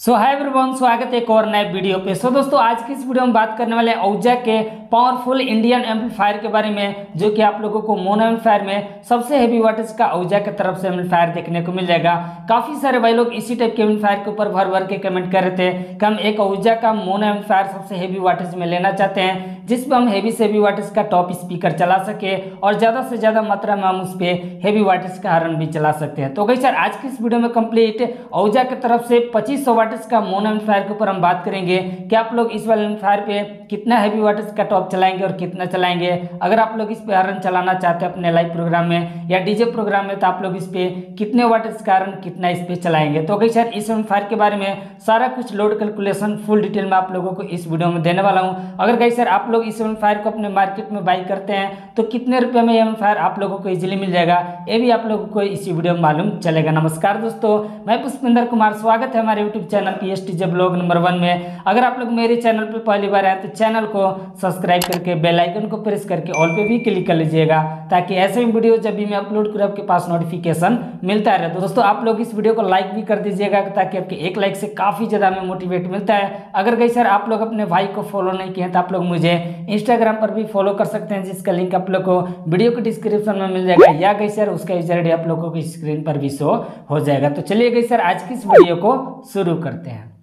सो hi everyone स्वागत है एक और नए वीडियो पे। सो so, दोस्तों आज की इस वीडियो में बात करने वाले औजा के पावरफुल इंडियन एम्पलीफायर के बारे में जो कि आप लोगों को मोनो एम्पलीफायर में सबसे हेवी वाटेज का औजा की तरफ़ से एम्पलीफायर देखने को मिल जाएगा। काफ़ी सारे भाई लोग इसी टाइप के एम्पलीफायर के ऊपर भर भर के कमेंट कर रहे थे कि हम एक औजा का मोनो एम्पलीफायर सबसे हेवी वाटेज में लेना चाहते हैं जिसपे हम हेवी से हेवी वाटेज का टॉप स्पीकर चला सके और ज़्यादा से ज़्यादा मात्रा में हम उस पर हेवी वाटेज का हॉर्न भी चला सकते हैं। तो गई सर आज की इस वीडियो में कंप्लीट औजा की तरफ़ से पच्चीस सौ वाटेज का मोनो एम्पलीफायर के ऊपर हम बात करेंगे कि आप लोग इस वाले एम्पलीफायर पे कितना हैवी वाटेज का टॉप चलाएँगे और कितना चलाएँगे। अगर आप लोग इस पे हॉर्न चलाना चाहते हैं अपने लाइव प्रोग्राम में या डीजे प्रोग्राम में तो आप लोग इस पे कितने वाटेज का हॉर्न कितना इस पे चलाएँगे। तो गई सर इस एम्पलीफायर के बारे में सारा कुछ लोड कैलकुलेशन फुल डिटेल में आप लोगों को इस वीडियो में देने वाला हूँ। अगर गई सर आप लोग इस एम्पलीफायर को अपने मार्केट में बाई करते हैं तो कितने रुपये में एम्पलीफायर आप लोगों को इजिली मिल जाएगा? ये भी आप लोगों को इसी वीडियो में मालूम चलेगा। नमस्कार दोस्तों, मैं पुष्पिंदर कुमार, स्वागत है हमारे YouTube channel P S T blog number one में। अगर आप लोग मेरे चैनल पर पहली बार आए तो चैनल को सब्सक्राइब करके, बेल आइकन को प्रेस करके ऑल पे भी क्लिक कर लीजिएगा, ताकि ऐसे ही वीडियो जब भी मैं अपलोड करूँ, आपके पास नोटिफिकेशन मिलता रहे। तो दोस्तों, आप लोग इस वीडियो को लाइक भी कर दीजिएगा, ताकि आपके एक लाइक से काफ़ी ज़्यादा हमें मोटिवेट मिलता है। अगर गई सर, आप लोग अपने भाई को फॉलो नहीं किए तो आप लोग मुझे इंस्टाग्राम पर भी फॉलो कर सकते हैं, जिसका लिंक आप लोग को वीडियो के डिस्क्रिप्शन में मिल जाएगा, या गई सर, उसका यूज़र आप लोगों की स्क्रीन पर भी शो हो जाएगा। तो चलिए गई सर, आज की इस वीडियो को शुरू करते हैं।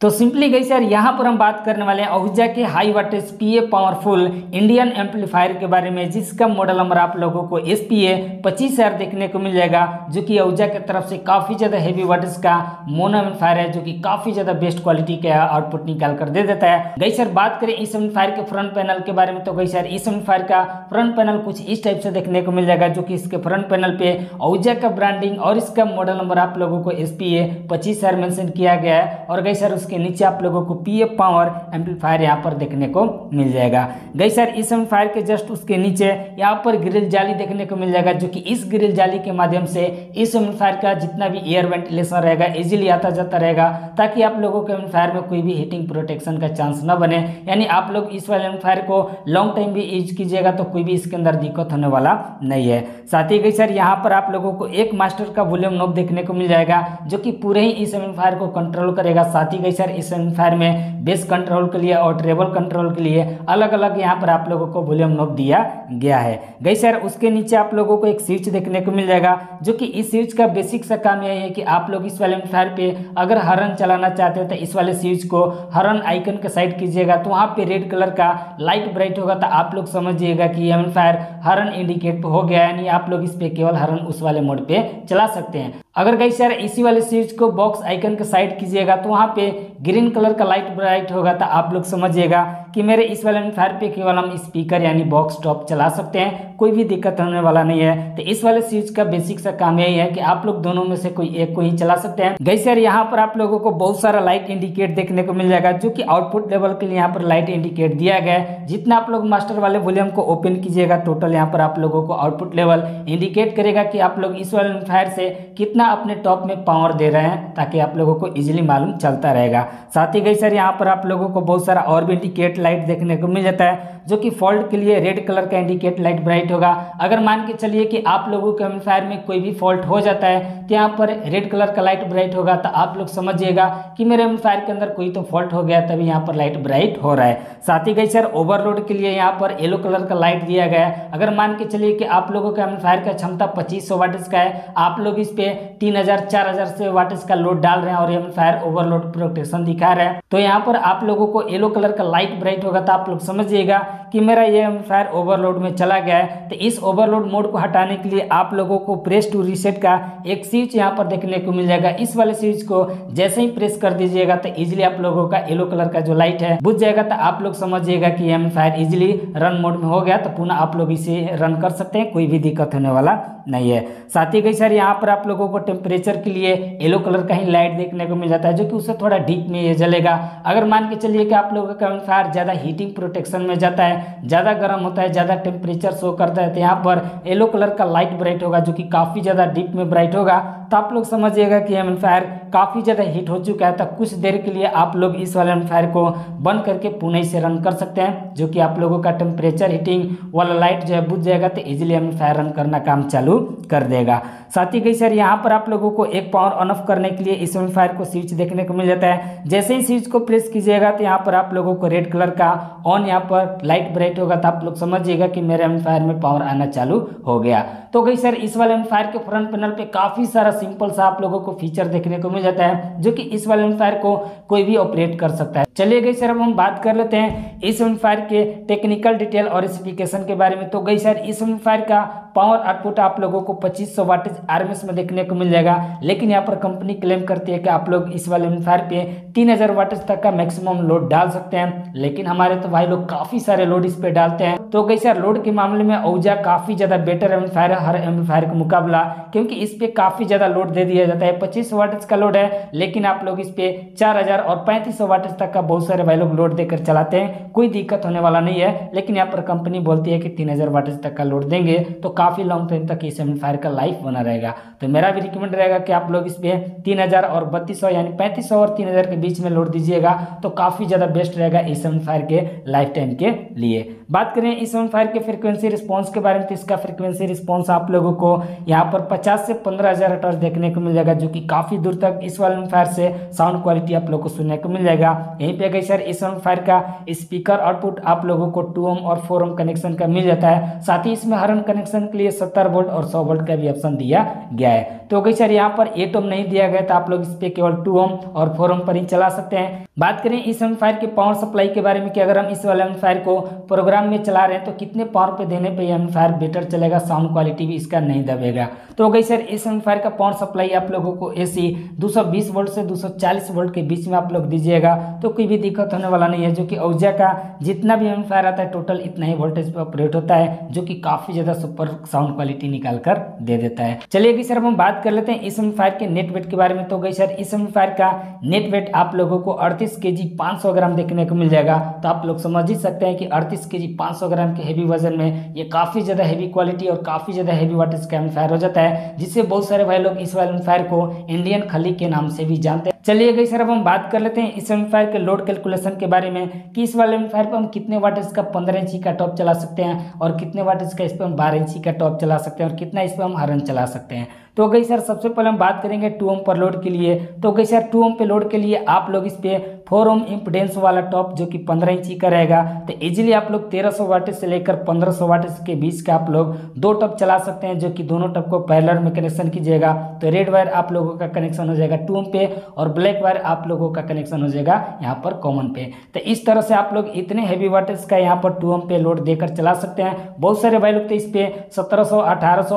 तो सिंपली गई सर यहाँ पर हम बात करने वाले हैं अहुजा के high wattage P A powerful Indian amplifier के बारे में, जिसका मॉडल नंबर आप लोगों को एस पी ए पच्चीस हज़ार देखने को मिल जाएगा, जो कि अहुजा की तरफ़ से काफ़ी ज़्यादा हेवी वाटेज का मोनो एम्पलीफायर है, जो कि काफ़ी ज़्यादा बेस्ट क्वालिटी का आउटपुट निकाल कर दे देता है। गई सर बात करें इस एम्पलीफायर के फ्रंट पैनल के बारे में तो गई सर इस एम्पलीफायर का फ्रंट पैनल कुछ इस टाइप से देखने को मिल जाएगा, जो कि इसके फ्रंट पैनल पे अहुजा का ब्रांडिंग और इसका मॉडल नंबर आप लोगों को एस पी ए पच्चीस हज़ार किया गया है। और गई सर उसके नीचे आप लोगों को पी एफ़ पावर एम्पलीफायर यहाँ पर देखने को मिल जाएगा। गई सर, इस एम्पलीफायर के जस्ट उसके नीचे यहाँ पर ग्रिल जाली देखने को मिल जाएगा, जो कि इस ग्रिल जाली के माध्यम से इस एम्पलीफायर का जितना भी एयर वेंटिलेशन रहेगा इजीली आता जाता रहेगा, ताकि आप लोगों के एम्पलीफायर में कोई भी हीटिंग प्रोटेक्शन का चांस न बने। यानी आप लोग इस वाले एम्पलीफायर को लॉन्ग टाइम भी यूज़ कीजिएगा तो कोई भी इसके अंदर दिक्कत होने वाला नहीं है। साथ ही गई सर, यहाँ पर आप लोगों को एक मास्टर का वॉल्यूम नोब देखने को मिल जाएगा, जो कि पूरे ही इस एम्पलीफायर को कंट्रोल करेगा। साथ ही सर इस एम्पलीफायर में बेस कंट्रोल के लिए और ट्रेबल कंट्रोल के लिए अलग अलग यहाँ पर आप लोगों को वॉल्यूम नोब दिया गया है। गई सर, उसके नीचे आप लोगों को एक स्विच देखने को मिल जाएगा, जो कि इस स्विच का बेसिक सा काम यही है कि आप लोग इस वाले एम्पलीफायर पे अगर हरन चलाना चाहते हैं तो इस वाले स्विच को हरन आइकन के साइड कीजिएगा तो वहाँ पे रेड कलर का लाइट ब्राइट होगा तो आप लोग समझिएगा कि एम्पलीफायर हरन इंडिकेट हो गया यानी आप लोग इस पे केवल हरन उस वाले मोड पे चला सकते हैं। अगर गई सर, इसी वाले स्विच को बॉक्स आइकन के साइड कीजिएगा तो वहाँ पे ग्रीन कलर का लाइट ब्राइट होगा तो आप लोग समझिएगा। कि मेरे इस वाले एम्पलीफायर पे केवल हम स्पीकर यानी बॉक्स टॉप चला सकते हैं, कोई भी दिक्कत होने वाला नहीं है। तो इस वाले स्विच का बेसिक सा काम यही है कि आप लोग दोनों में से कोई एक को ही चला सकते हैं। गई सर यहाँ पर आप लोगों को बहुत सारा लाइट इंडिकेट देखने को मिल जाएगा, जो कि आउटपुट लेवल के लिए यहाँ पर लाइट इंडिकेट दिया गया है। जितना आप लोग मास्टर वाले वॉल्यूम को ओपन कीजिएगा टोटल यहाँ पर आप लोगों को आउटपुट लेवल इंडिकेट करेगा कि आप लोग इस वाले एम्पलीफायर से कितना अपने टॉप में पावर दे रहे हैं, ताकि आप लोगों को इजिली मालूम चलता रहेगा। साथ ही गई सर यहाँ पर आप लोगों को बहुत सारा और भी इंडिकेट लाइट देखने को मिल जाता है, जो कि फॉल्ट के लिए रेड कलर का इंडिकेट लाइट ब्राइट होगा। अगर मान के चलिए कि आप लोगों के एम्पलीफायर में कोई भी फॉल्ट हो जाता है तो यहाँ पर रेड कलर का लाइट ब्राइट होगा तो आप लोग समझिएगा कि मेरे एम्पलीफायर के अंदर कोई तो फॉल्ट हो गया, तभी यहाँ पर लाइट ब्राइट हो रहा है। साथ ही गई सर, ओवरलोड के लिए यहाँ पर येलो कलर का लाइट दिया गया है। अगर मान के चलिए कि आप लोगों का एम्पलीफायर का क्षमता पच्चीस सौ का है, आप लोग इस पे तीन हज़ार, चार हज़ार से वाटिस का लोड डाल रहे हैं और एम्पलीफायर ओवरलोड प्रोटेक्शन दिखा रहे हैं। तो यहाँ पर आप लोगों को येलो कलर का लाइट ब्राइट होगा तो आप लोग समझिएगा कि मेरा ये एम्पलीफायर ओवरलोड में चला गया है। तो इस ओवरलोड मोड को हटाने के लिए आप लोगों को प्रेस टू रीसेट का एक स्विच यहाँ पर देखने को मिल जाएगा। इस वाले स्विच को जैसे ही प्रेस कर दीजिएगा तो इजिली आप लोगों का येलो कलर का जो लाइट है, बुझ जाएगा। तो आप लोग समझिएगा कि एम्पलीफायर इजिली रन मोड में हो गया। तो पुनः आप लोग इसे रन कर सकते हैं, कोई भी दिक्कत होने वाला नहीं है। साथ ही कई सर यहाँ पर आप लोगों को टेम्परेचर के लिए येलो कलर का ही लाइट देखने को मिल जाता है, जो कि उससे थोड़ा डीप में ये जलेगा। अगर मान के चलिए कि आप लोगों का एम्पलीफायर ज़्यादा हीटिंग प्रोटेक्शन में जाता है, ज़्यादा गर्म होता है, ज़्यादा टेम्परेचर शो करता है तो यहाँ पर येलो कलर का लाइट ब्राइट होगा, जो कि काफ़ी ज़्यादा डीप में ब्राइट होगा। तो आप लोग समझिएगा कि एम्पलीफायर काफ़ी ज़्यादा हीट हो चुका है। तो कुछ देर के लिए आप लोग इस वाले एम्पलीफायर को बंद करके पुणे से रन कर सकते हैं, जो कि आप लोगों का टेम्परेचर हीटिंग वाला लाइट जो है बुझ जाएगा तो इजीली एम्पलीफायर रन करना काम चालू कर देगा। साथ ही कई सर यहाँ पर आप लोगों को एक पावर ऑन ऑफ़ करने के लिए इस एम्पलीफायर को स्विच देखने को मिल जाता है। जैसे ही स्विच को प्रेस कीजिएगा तो यहाँ पर आप लोगों को रेड कलर का ऑन यहाँ पर लाइट ब्राइट होगा तो आप लोग समझिएगा कि मेरे एम्पलीफायर में पावर आना चालू हो गया। तो गई सर इस वाले एम्पलीफायर के फ्रंट पैनल पे काफ़ी सारा सिंपल सा आप लोगों को फीचर देखने को मिल जाता है, जो कि इस वाले एम्पलीफायर को कोई भी ऑपरेट कर सकता है। चलिए गई सर, अब हम बात कर लेते हैं इस एम्पलीफायर के टेक्निकल डिटेल और स्पेसिफिकेशन के बारे में। तो गई सर, इस एम्पलीफायर का पावर आउटपुट आप लोगों को 2500 वाटेज आरएमएस में देखने को मिल जाएगा। लेकिन यहाँ पर कंपनी क्लेम करती है कि आप लोग इस वाले एम्पलीफायर पे 3000 वाटेज तक का मैक्सिमम लोड डाल सकते हैं। लेकिन हमारे तो भाई लोग काफ़ी सारे लोड इस पे डालते हैं। तो सर लोड के मामले में औजा काफ़ी ज़्यादा बेटर एम्पलीफायर है हर एम्पलीफायर का मुकाबला, क्योंकि इस पे काफ़ी ज़्यादा लोड दे दिया जाता है। पच्चीस वाटेज का लोड है, लेकिन आप लोग इस पे चार हज़ार और पैंतीस वाटेज तक का बहुत सारे भाई लोग लोड देकर चलाते हैं। कोई दिक्कत होने वाला नहीं है, लेकिन यहाँ पर कंपनी बोलती है कि तीन हज़ार तक का लोड देंगे तो काफ़ी लॉन्ग टाइम तक इस एम्पलीफायर का लाइफ बना रहेगा। तो मेरा भी रिकमेंड रहेगा कि आप लोग इस पे तीन हज़ार और बत्तीस सौ यानी पैंतीस सौ और तीन हज़ार के बीच में लोड दीजिएगा तो काफ़ी ज़्यादा बेस्ट रहेगा इस फायर के लाइफ टाइम के लिए। बात करें इस फायर के फ्रिक्वेंसी रिस्पॉन्स के बारे में तो इसका फ्रिक्वेंसी रिस्पॉन्स आप लोगों को यहाँ पर 50 से पंद्रह हज़ार देखने को मिल जाएगा, जो कि काफ़ी दूर तक इस वाले फायर से साउंड क्वालिटी आप लोग को सुनने को मिल जाएगा। यहीं पे गई सर इस फायर का स्पीकर आउटपुट आप लोगों को टू ओम और फोर ओम कनेक्शन का मिल जाता है, साथ ही इसमें हरन कनेक्शन के लिए सत्तर वोल्ट और सौ वोल्ट का भी ऑप्शन दिया गया है। तो गई सर यहाँ पर एट ओम नहीं दिया गया तो आप लोग इस पर केवल टू ओम और फोर ओम पर ही चला सकते हैं। बात करें इस एम्पलीफायर के पावर सप्लाई के बारे में कि अगर हम इस वाले एम्पलीफायर को प्रोग्राम में चला रहे हैं तो कितने पावर पे देने पे एम्पलीफायर बेटर चलेगा साउंड क्वालिटी भी इसका नहीं दबेगा। तो गई सर इस एम्पलीफायर का पावर सप्लाई आप लोगों को एसी 220 वोल्ट से 240 वोल्ट के बीच में आप लोग दीजिएगा तो कोई भी दिक्कत होने वाला नहीं है, जो कि औजा का जितना भी एम्पलीफायर आता है टोटल इतना ही वोल्टेज पे ऑपरेट होता है, जो कि काफ़ी ज़्यादा सुपर साउंड क्वालिटी निकाल कर दे देता है। चलिए गई सर, हम बात कर लेते हैं इस एम्पलीफायर के नेट वेट के बारे में। तो गई सर इस एम्पलीफायर का नेट वेट आप लोगों को अड़तीस के जी पाँच ग्राम देखने को मिल जाएगा। तो आप लोग समझ ही सकते हैं कि अड़तीस के जी पाँच ग्राम के हेवी वज़न में ये काफ़ी ज़्यादा हेवी क्वालिटी और काफ़ी ज़्यादा हेवी वाटर का एम्पलीफायर हो जाता है, जिससे बहुत सारे भाई लोग इस वाले फायर को इंडियन खली के नाम से भी जानते हैं। चलिए गई सर अब हम बात कर लेते हैं इस एम्पलीफायर के लोड कैलकुलेशन के बारे में कि इस वाले एम्पलीफायर पर हम कितने वाट का पंद्रह इंची का टॉप चला सकते हैं और कितने वाट का इस पर हम बारह इंची का टॉप चला सकते हैं और कितना इस पर हम हरन चला सकते हैं। तो गई सर सबसे पहले हम बात करेंगे टू ओम पर लोड के लिए। तो गई सर टू ओम पे लोड के लिए आप लोग इस पे फोर ओम इम्पिडेंस वाला टॉप जो कि पंद्रह इंची का रहेगा। तो इजीली आप लोग तेरह सौ वाटेज से लेकर पंद्रह सौ वाटेज के बीच का आप लोग दो टॉप चला सकते हैं जो कि दोनों टॉप को पैरलर में कनेक्शन कीजिएगा। तो रेड वायर आप लोगों का कनेक्शन हो जाएगा टू पे और ब्लैक वायर आप लोगों का कनेक्शन हो जाएगा यहाँ पर कॉमन पे तो इस तरह से आप लोग इतने हैवी वाटेज का यहाँ पर टू पे लोड देकर चला सकते हैं। बहुत सारे भाई लोग तो इस पे सत्रह सौ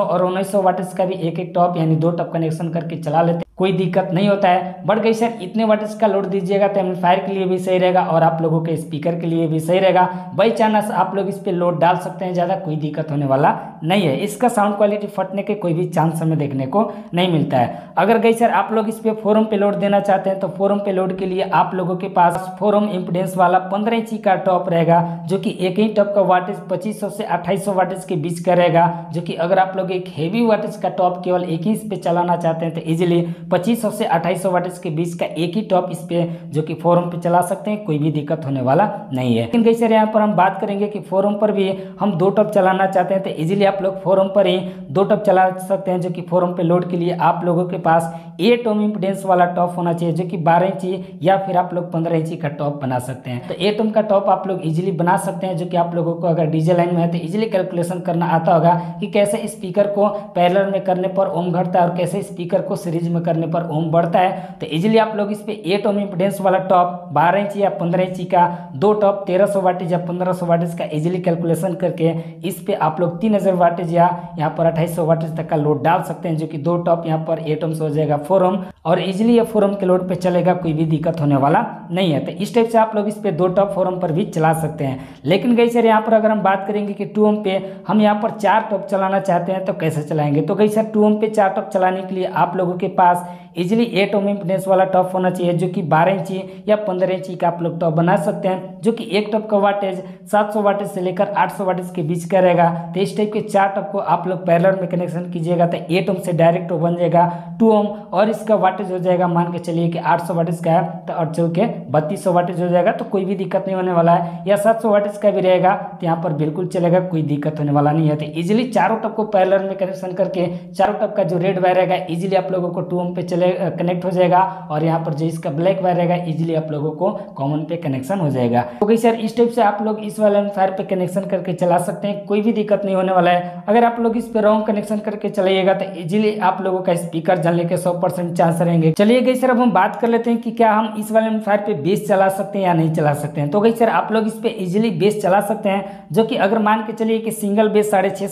और उन्नीस सौ का भी एक एक टॉप यानी दो टॉप कनेक्शन करके चला लेते कोई दिक्कत नहीं होता है। बट गई सर, इतने वाटेज का लोड दीजिएगा तो एम्पलीफायर के लिए भी सही रहेगा और आप लोगों के स्पीकर के लिए भी सही रहेगा। बाई चांस आप लोग इस पर लोड डाल सकते हैं ज़्यादा, कोई दिक्कत होने वाला नहीं है। इसका साउंड क्वालिटी फटने के कोई भी चांस हमें देखने को नहीं मिलता है। अगर गई सर, आप लोग इस पर फोरम पे लोड देना चाहते हैं तो फोरम पे लोड के लिए आप लोगों के पास फोरम इम्पिडेंस वाला पंद्रह इंची का टॉप रहेगा, जो कि एक ही टॉप का वाटेज पच्चीस से अट्ठाईस वाटेज के बीच का रहेगा, जो कि अगर आप लोग एक हेवी वाटेज का टॉप केवल एक ही इस पे चलाना चाहते हैं तो इजिली पच्चीस से अट्ठाईस वाटेज के बीच का एक ही टॉप इस पे जो कि फोरम पे चला सकते हैं, कोई भी दिक्कत होने वाला नहीं है। लेकिन कई सर यहाँ पर हम बात करेंगे कि फोरम पर भी हम दो टॉप चलाना चाहते हैं तो इजिली आप लोग फोरम पर ही दो टॉप चला सकते हैं, जो कि फोरम पे लोड के लिए आप लोगों के पास एट ओम इम्पिडेंस वाला टॉप होना चाहिए, जो कि बारह इंची या फिर आप लोग पंद्रह इंची का टॉप बना सकते हैं। तो एट ओम का टॉप आप लोग इजिली बना सकते हैं, जो कि आप लोगों को अगर डीजे लाइन में है तो इजिली कैलकुलेशन करना आता होगा कि कैसे स्पीकर को पैरलर में करने पर ओम घटता है और कैसे स्पीकर को सीरीज़ में करने पर ओम बढ़ता है। तो इजिली आप लोग इस पे एट ओम इम्पिडेंस वाला टॉप बारह इंची या पंद्रह इंची का दो टॉप तेरह सौ वाटेज या पंद्रह सौ वाटेज का इजिली कैलकुलेशन करके इस पे आप लोग तीन हज़ार वाटेज या यहाँ पर अट्ठाईस सौ वाटेज तक का लोड डाल सकते हैं, जो कि दो टॉप यहाँ पर एट ओम से हो जाएगा फोर ओम और इजिली ये फोरम के लोड पे चलेगा, कोई भी दिक्कत होने वाला नहीं है। तो इस टाइप से आप लोग इस पे दो टॉप फोरम पर भी चला सकते हैं। लेकिन गई सर यहाँ पर अगर हम बात करेंगे कि टू ओम पे हम यहाँ पर चार टॉप चलाना चाहते हैं तो कैसे चलाएँगे? तो गई सर टू ओम पे चार टॉप चलाने के लिए आप लोगों के पास इजिली एट ओम इम्पिडेंस वाला टॉप होना चाहिए, जो कि बारह इंची या पंद्रह इंची का आप लोग टॉप बना सकते हैं, जो कि एक टॉप का वाटेज सात सौ वाटेज से लेकर आठ सौ वाटेज के बीच का रहेगा। तो इस टाइप के चार टॉप को आप लोग पैरलर में कनेक्शन कीजिएगा तो एट ओम से डायरेक्ट बन जाएगा टू ओम और इसका वाटेज हो जाएगा, मान के चलिए कि आठ सौ वाटेज का है तो और चौके बत्तीस सौ वाटेज हो जाएगा तो कोई भी दिक्कत नहीं होने वाला है। या सात सौ वाटेज का भी रहेगा तो यहाँ पर बिल्कुल चलेगा, कोई दिक्कत होने वाला नहीं है। तो इजिली चारों टप को पैरलर में कनेक्शन करके चारों टप का जो रेड वायर रहेगा इजिली आप लोगों को टू ओम पे चले कनेक्ट हो जाएगा और यहाँ पर जो इसका ब्लैक वायर रहेगा इजिली आप लोगों को कॉमन पे कनेक्शन हो जाएगा। तो सर इस टाइप से आप लोग इस वाले फायर पे कनेक्शन करके चला सकते हैं, कोई भी दिक्कत नहीं होने वाला है। अगर आप लोग इस पे रॉन्ग कनेक्शन करके चलाइएगा तो इजिली आप लोगों का स्पीकर जलने के सौ चांस रहेंगे। चलिए गई सर अब हम बात कर लेते हैं कि क्या हम इस वाले फायर पे बेस चला सकते हैं या नहीं चला सकते हैं। तो गई सर आप लोग इस पे इजिली बेस चला सकते हैं, जो कि अगर मान के चलिए कि सिंगल बेस साढ़े छः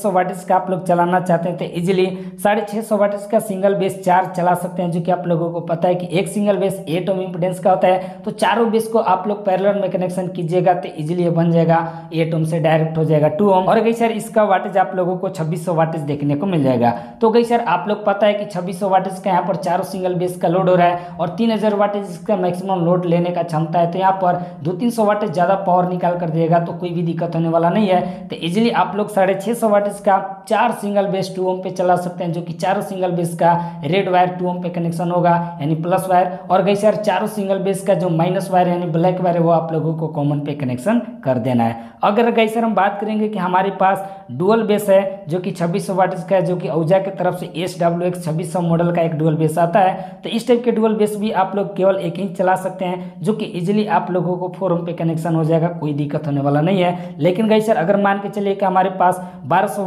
का आप लोग चलाना चाहते हैं तो इजिली साढ़े छः सौ का सिंगल बेस चार चला हैं, जो कि आप लोगों को पता है कि एक single bass eight ohm impedance का होता है। तो चारों बेस को आप लोग पैरलर में कनेक्शन कीजिएगा तो इजिली बन जाएगा एट ओम से डायरेक्ट हो जाएगा टू ओम और गई सर इसका वाटेज आप लोगों को छब्बीस सौ वाटेज देखने को मिल जाएगा। तो गई सर आप लोग पता है कि छब्बीस सौ वाटेज का यहाँ पर चारों सिंगल बेस का लोड हो रहा है, और तीन हज़ार वाटेज इसका मैक्सिमम लोड लेने का क्षमता है तो यहाँ पर दो तीन सौ वाटेज ज़्यादा पावर निकाल कर देगा तो कोई भी दिक्कत होने वाला नहीं है। तो इजिली आप लोग साढ़े छः सौ वाटेज का चार सिंगल बेस टू ओम पे चला सकते हैं, जो कि चारों सिंगल बेस का रेड वायर टू ओम पे कनेक्शन होगा, यानी प्लस वायर और गई सर चारों सिंगल बेस का जो माइनस वायर यानी ब्लैक वायर है, वो आप लोगों को कॉमन पे कनेक्शन कर देना है। अगर गई हम बात करेंगे कि हमारे पास डुअल बेस है, जो कि छब्बीस सौ वाटिस का है, जो कि ऊर्जा की तरफ़ से एस डब्ल्यू एक्स छब्बीस सौ मॉडल का एक डुअल बेस आता है तो इस टाइप के डुअल बेस भी आप लोग केवल एक ही चला सकते हैं, जो कि इजिली आप लोगों को फोरम पे कनेक्शन हो जाएगा, कोई दिक्कत होने वाला नहीं है। लेकिन गई अगर मान के चलिए कि हमारे पास बारह सौ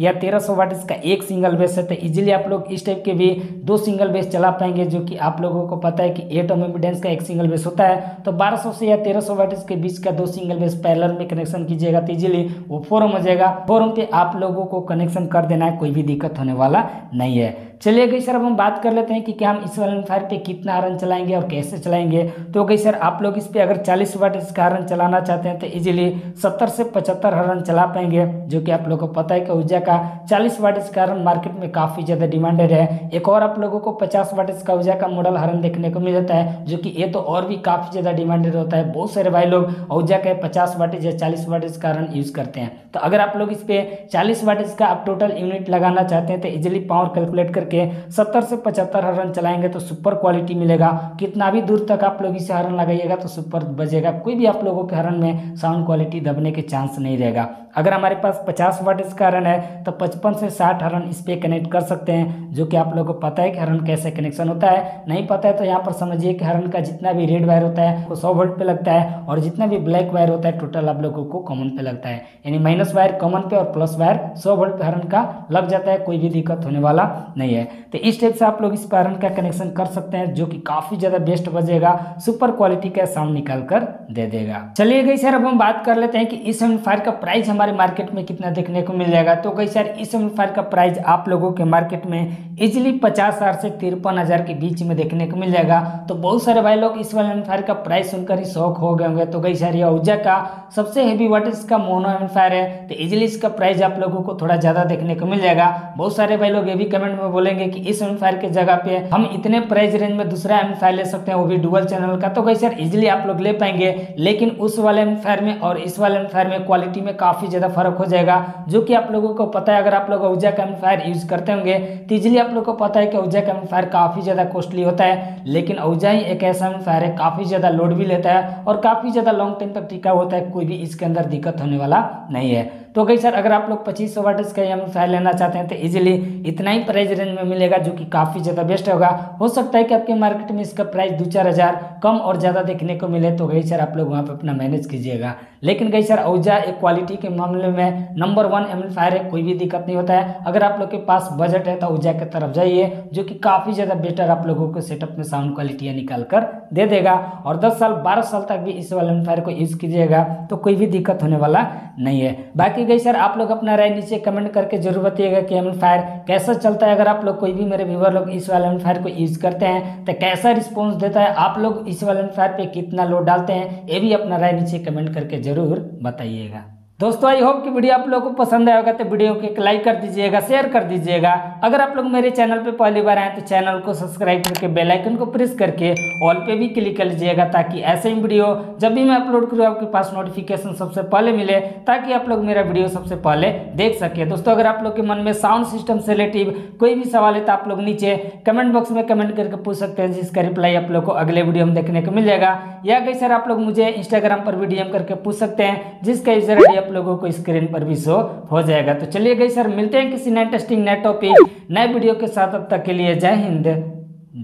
या तेरह सौ का एक सिंगल बेस है तो इजिली आप लोग इस टाइप के भी दो सिंगल बेस चला पाएँगे, जो कि आप लोगों को पता है कि एट ओम का एक सिंगल बेस होता है। तो 1200 से या 1300 सौ के बीच का दो सिंगल बेस पैरलर में कनेक्शन कीजिएगा तो इजिली वो फोरम हो जाएगा। फोरम पे आप लोगों को कनेक्शन कर देना है, कोई भी दिक्कत होने वाला नहीं है। चलिए गई सर, अब हम बात कर लेते हैं कि क्या हम इस वाले फायर पे कितना हरन चलाएँगे और कैसे चलाएँगे। तो गई सर, आप लोग इस पे अगर 40 वाट इसका हरन चलाना चाहते हैं तो इजीली 70 से 75 हरन चला पाएँगे, जो कि आप लोगों को पता है कि ऊर्जा का 40 वाट इसका हरन मार्केट में काफ़ी ज़्यादा डिमांडेड है। एक और आप लोगों को पचास वाट इसका ऊर्जा का मॉडल हरन देखने को मिल जाता है, जो कि ये तो और भी काफ़ी ज़्यादा डिमांडेड होता है। बहुत सारे भाई लोग ऊर्जा के पचास वाटेज या चालीस वाटेज का हरन यूज़ करते हैं। तो अगर आप लोग इस पे चालीस वाटेज का आप टोटल यूनिट लगाना चाहते हैं तो इजिली पावर कैलकुलेट करके सत्तर से पचहत्तर हरन चलाएँगे तो सुपर क्वालिटी मिलेगा। कितना भी दूर तक आप लोग इसे हरन लगाइएगा तो सुपर बजेगा। कोई भी आप लोगों के हरन में साउंड क्वालिटी दबने के चांस नहीं रहेगा। अगर हमारे पास 50 वाट इसका हरन है तो 55 से 60 हरन इस पर कनेक्ट कर सकते हैं, जो कि आप लोगों को पता है कि हरन कैसे कनेक्शन होता है। नहीं पता है तो यहाँ पर समझिए कि हरन का जितना भी रेड वायर होता है, वो सौ वोल्ट पे लगता है, और जितना भी ब्लैक वायर होता है टोटल आप लोगों को कॉमन पे लगता है। यानी माइनस वायर कॉमन पे और प्लस वायर सौ वोल्ट पे हरन का लग जाता है, कोई भी दिक्कत होने वाला नहीं है। तो इस टाइप से आप लोग इस पर का कनेक्शन कर सकते हैं, जो कि काफ़ी ज़्यादा बेस्ट बजेगा सुपर क्वालिटी का साउंड निकाल कर दे देगा। चलिए गई सर अब हम बात कर लेते हैं कि इस फायर का प्राइस मार्केट में कितना देखने को मिल जाएगा? तो कई सारे इस एम्पलीफायर का प्राइस आप लोगों के मार्केट में इजिली पचास हज़ार से तिरपन हज़ार के बीच में देखने को मिल जाएगा। तो बहुत सारे भाई लोग इस वाले एम्पलीफायर का प्राइस सुनकर ही शौक हो गए होंगे। तो कई सारी ऊर्जा का सबसे हैवी वाटेज का मोनो एम्पलीफायर है। तो इजिली इसका प्राइस आप लोगों को थोड़ा ज़्यादा देखने को मिल जाएगा। बहुत सारे भाई लोग ये भी कमेंट में बोलेंगे कि इस एम्पलीफायर के जगह पे हम इतने प्राइस रेंज में दूसरा एम्पलीफायर ले सकते हैं, वो भी डुअल चैनल का। तो कई सर इजिली आप लोग ले पाएँगे। लेकिन उस वाले एम्पलीफायर में और इस वाले एम्पलीफायर में क्वालिटी में काफ़ी ज़्यादा फ़र्क हो जाएगा, जो कि आप लोगों को पता है। अगर आप लोग ऊर्जा का एम्पलीफायर यूज़ करते होंगे तो इजिली आप लोग को पता है कि ऊर्जा का एम्पलीफायर काफ़ी ज़्यादा कॉस्टली होता है, लेकिन ऊर्जा ही एक ऐसा एम्पलीफायर है, काफ़ी ज़्यादा लोड भी लेता है और काफ़ी ज़्यादा लॉन्ग टाइम तक टिका होता है, कोई भी इसके अंदर दिक्कत होने वाला नहीं है। तो कई सर, अगर आप लोग पच्चीस सौ वाटस का एम्पलीफायर लेना चाहते हैं तो इजीली इतना ही प्राइस रेंज में मिलेगा जो कि काफ़ी ज़्यादा बेस्ट होगा। हो सकता है कि आपके मार्केट में इसका प्राइस दो चार हज़ार कम और ज़्यादा देखने को मिले तो गई सर, आप लोग वहाँ पर अपना मैनेज कीजिएगा। लेकिन गई सर ऊर्जा एक क्वालिटी के मामले में नंबर वन एम्पलीफायर है, कोई भी दिक्कत नहीं होता है। अगर आप लोग के पास बजट है तो ऊर्जा की तरफ़ जाइए, जो कि काफ़ी ज़्यादा बेटर आप लोगों को सेटअप में साउंड क्वालिटियाँ निकाल कर दे देगा। और दस साल, बारह साल तक भी इस वाले एम्पलीफायर को यूज़ कीजिएगा तो कोई भी दिक्कत होने वाला नहीं है। बाकी गई, सर, आप लोग अपना राय नीचे कमेंट करके ज़रूर बताइएगा कि एम्पलीफायर कैसा चलता है। अगर आप लोग कोई भी मेरे व्यूवर लोग इस वाले फायर को यूज़ करते हैं तो कैसा रिस्पॉन्स देता है, आप लोग इस वाले फायर पर कितना लोड डालते हैं, ये भी अपना राय नीचे कमेंट करके ज़रूर बताइएगा। दोस्तों आई होप कि वीडियो आप लोगों को पसंद आया होगा तो वीडियो को एक लाइक कर दीजिएगा शेयर कर दीजिएगा। अगर आप लोग मेरे चैनल पे पहली बार आए तो चैनल को सब्सक्राइब करके बेल आइकन को प्रेस करके ऑल पे भी क्लिक कर लीजिएगा, ताकि ऐसे ही वीडियो जब भी मैं अपलोड करूँ, आपके पास नोटिफिकेशन सबसे पहले मिले, ताकि आप लोग मेरा वीडियो सबसे पहले देख सके। दोस्तों, अगर आप लोग के मन में साउंड सिस्टम से रिलेटिव कोई भी सवाल है तो आप लोग नीचे कमेंट बॉक्स में कमेंट करके पूछ सकते हैं, जिसका रिप्लाई आप लोग को अगले वीडियो में देखने को मिल जाएगा या कई सर आप लोग मुझे इंस्टाग्राम पर भी डीएम करके पूछ सकते हैं, जिसका यूज़र आई लोगों को स्क्रीन पर भी शो हो जाएगा। तो चलिए गई सर मिलते हैं किसी नए टेस्टिंग नए टॉपिक नए वीडियो के साथ। अब तक के लिए जय हिंद,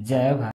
जय भारत।